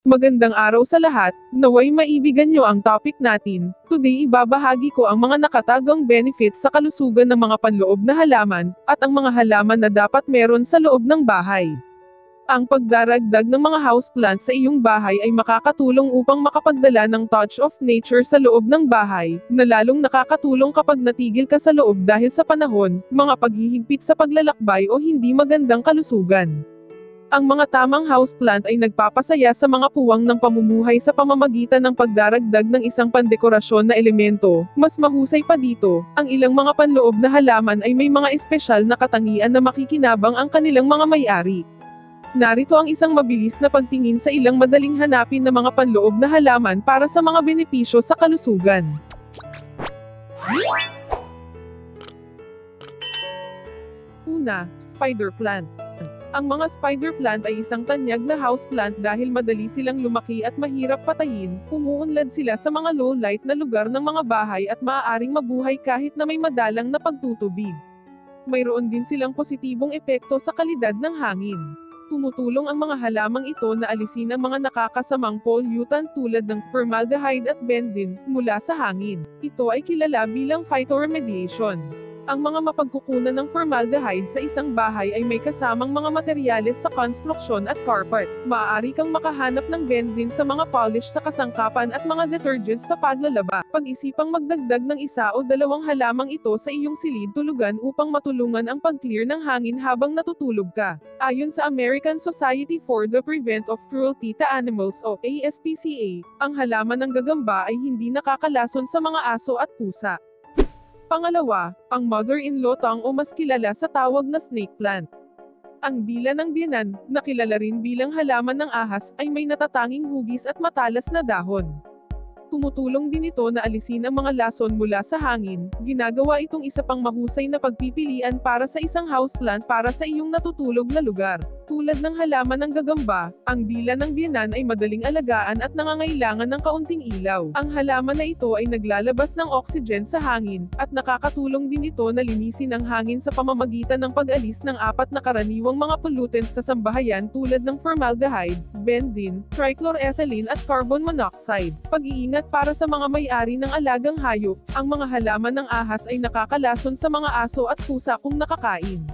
Magandang araw sa lahat, naway maibigan nyo ang topic natin. Today ibabahagi ko ang mga nakatagang benefits sa kalusugan ng mga panloob na halaman, at ang mga halaman na dapat meron sa loob ng bahay. Ang pagdaragdag ng mga houseplant sa iyong bahay ay makakatulong upang makapagdala ng touch of nature sa loob ng bahay, na lalong nakakatulong kapag natigil ka sa loob dahil sa panahon, mga paghihigpit sa paglalakbay o hindi magandang kalusugan. Ang mga tamang houseplant ay nagpapasaya sa mga puwang ng pamumuhay sa pamamagitan ng pagdaragdag ng isang pandekorasyon na elemento. Mas mahusay pa dito, ang ilang mga panloob na halaman ay may mga espesyal na katangian na makikinabang ang kanilang mga may-ari. Narito ang isang mabilis na pagtingin sa ilang madaling hanapin na mga panloob na halaman para sa mga benepisyo sa kalusugan. Una, spider plant. Ang mga spider plant ay isang tanyag na houseplant dahil madali silang lumaki at mahirap patayin, umuunlad sila sa mga low light na lugar ng mga bahay at maaaring mabuhay kahit na may madalang na pagtutubig. Mayroon din silang positibong epekto sa kalidad ng hangin. Tumutulong ang mga halamang ito na alisin ang mga nakakasamang pollutant tulad ng formaldehyde at benzene mula sa hangin. Ito ay kilala bilang phytoremediation. Ang mga mapagkukunan ng formaldehyde sa isang bahay ay may kasamang mga materyales sa konstruksyon at carpet. Maaari kang makahanap ng benzene sa mga polish sa kasangkapan at mga detergent sa paglalaba. Pag-isipang magdagdag ng isa o dalawang halamang ito sa iyong silid tulugan upang matulungan ang pag-clear ng hangin habang natutulog ka. Ayon sa American Society for the Prevent of Cruelty to Animals o ASPCA, ang halaman ng gagamba ay hindi nakakalason sa mga aso at pusa. Pangalawa, ang mother-in-law tongue o mas kilala sa tawag na snake plant. Ang dila ng biyanan, na kilala rin bilang halaman ng ahas, ay may natatanging hugis at matalas na dahon. Tumutulong din ito na alisin ang mga lason mula sa hangin, ginagawa itong isa pang mahusay na pagpipilian para sa isang houseplant para sa iyong natutulog na lugar. Tulad ng halaman ng gagamba, ang dila ng biyanan ay madaling alagaan at nangangailangan ng kaunting ilaw. Ang halaman na ito ay naglalabas ng oxygen sa hangin, at nakakatulong din ito na linisin ang hangin sa pamamagitan ng pag-alis ng apat na karaniwang mga pollutants sa sambahayan tulad ng formaldehyde, benzene, trichloroethylene at carbon monoxide. Pag-iingat para sa mga may-ari ng alagang hayop, ang mga halaman ng ahas ay nakakalason sa mga aso at pusa kung nakakain.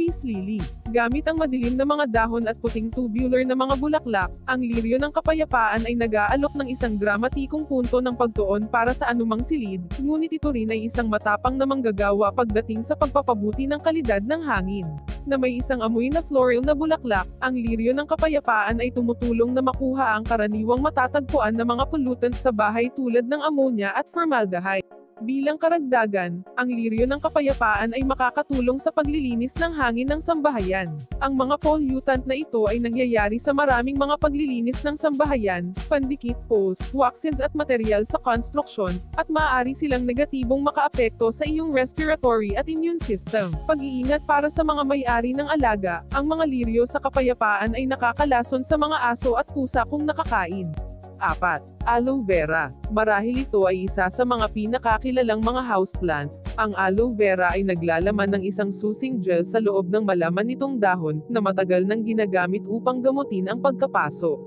Peace lily. Gamit ang madilim na mga dahon at puting tubular na mga bulaklak, ang liryo ng kapayapaan ay nag-aalok ng isang dramatikong punto ng pagtuon para sa anumang silid, ngunit ito rin ay isang matapang na manggagawa pagdating sa pagpapabuti ng kalidad ng hangin. Na may isang amoy na floral na bulaklak, ang liryo ng kapayapaan ay tumutulong na makuha ang karaniwang matatagpuan na mga pollutants sa bahay tulad ng ammonia at formaldehyde. Bilang karagdagan, ang liryo ng kapayapaan ay makakatulong sa paglilinis ng hangin ng sambahayan. Ang mga pollutant na ito ay nangyayari sa maraming mga paglilinis ng sambahayan, pandikit, poles, waxes at material sa konstruksyon, at maaari silang negatibong makaapekto sa iyong respiratory at immune system. Pag-iingat para sa mga may-ari ng alaga, ang mga liryo sa kapayapaan ay nakakalason sa mga aso at pusa kung nakakain. 4. Aloe vera. Marahil ito ay isa sa mga pinakakilalang mga houseplant. Ang aloe vera ay naglalaman ng isang soothing gel sa loob ng malaman nitong dahon, na matagal nang ginagamit upang gamutin ang pagkapaso.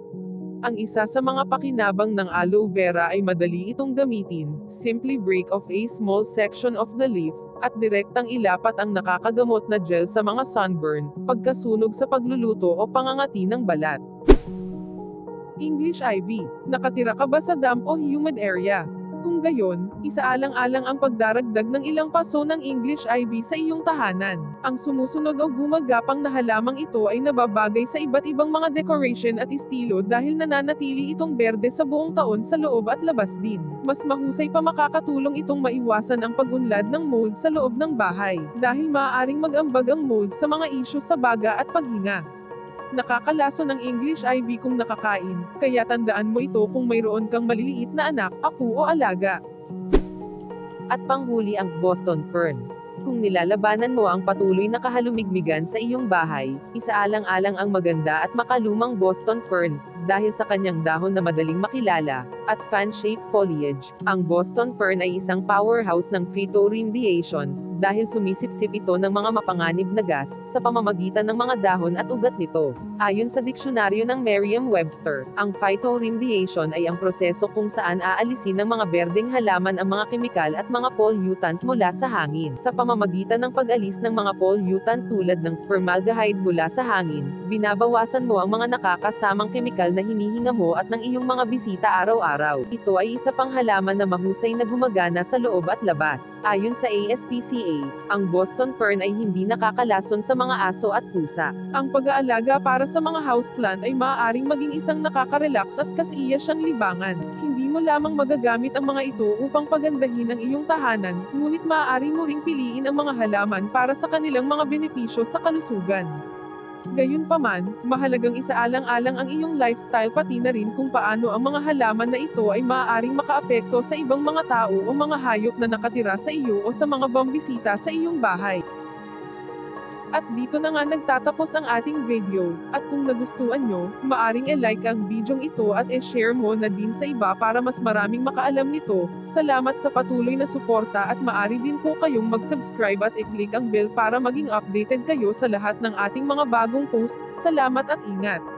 Ang isa sa mga pakinabang ng aloe vera ay madali itong gamitin, simply break off a small section of the leaf, at direktang ilapat ang nakakagamot na gel sa mga sunburn, pagkasunog sa pagluluto o pangangati ng balat. English ivy. Nakatira ka ba sa damp o humid area? Kung gayon, isaalang-alang ang pagdaragdag ng ilang paso ng English ivy sa iyong tahanan. Ang sumusunod o gumagapang na halamang ito ay nababagay sa iba't ibang mga decoration at estilo dahil nananatili itong berde sa buong taon sa loob at labas din. Mas mahusay pa makakatulong itong maiwasan ang pagunlad ng mold sa loob ng bahay, dahil maaaring mag-ambag ang mold sa mga issues sa baga at paghinga. Nakakalaso ng English ivy kung nakakain, kaya tandaan mo ito kung mayroon kang maliliit na anak, apu o alaga. At panghuli ang Boston Fern. Kung nilalabanan mo ang patuloy na kahalumigmigan sa iyong bahay, isaalang-alang ang maganda at makalumang Boston Fern, dahil sa kanyang dahon na madaling makilala, at fan-shaped foliage. Ang Boston Fern ay isang powerhouse ng phytoremediation, dahil sumisipsip ito ng mga mapanganib na gas sa pamamagitan ng mga dahon at ugat nito. Ayon sa diksyonaryo ng Merriam-Webster, ang phytoremediation ay ang proseso kung saan aalisin ng mga berdeng halaman ang mga kemikal at mga pollutant mula sa hangin. Sa pamamagitan ng pag-alis ng mga pollutant tulad ng formaldehyde mula sa hangin, binabawasan mo ang mga nakakasamang kemikal na hinihinga mo at ng iyong mga bisita araw-araw. Ito ay isa pang halaman na mahusay na gumagana sa loob at labas. Ayon sa ASPCA, ang Boston Fern ay hindi nakakalason sa mga aso at pusa. Ang pag-aalaga para sa mga houseplant ay maaaring maging isang nakaka-relax at kasiya siyang libangan. Hindi mo lamang magagamit ang mga ito upang pagandahin ang iyong tahanan, ngunit maaari mo ring piliin ang mga halaman para sa kanilang mga benepisyo sa kalusugan. Gayunpaman, mahalagang isaalang-alang ang iyong lifestyle pati na rin kung paano ang mga halaman na ito ay maaaring makaapekto sa ibang mga tao o mga hayop na nakatira sa iyo o sa mga bambisita sa iyong bahay. At dito na nga nagtatapos ang ating video, at kung nagustuhan nyo, maaring e-like ang bidyong ito at e-share mo na din sa iba para mas maraming makaalam nito. Salamat sa patuloy na suporta at maari din po kayong mag-subscribe at i-click ang bell para maging updated kayo sa lahat ng ating mga bagong post. Salamat at ingat!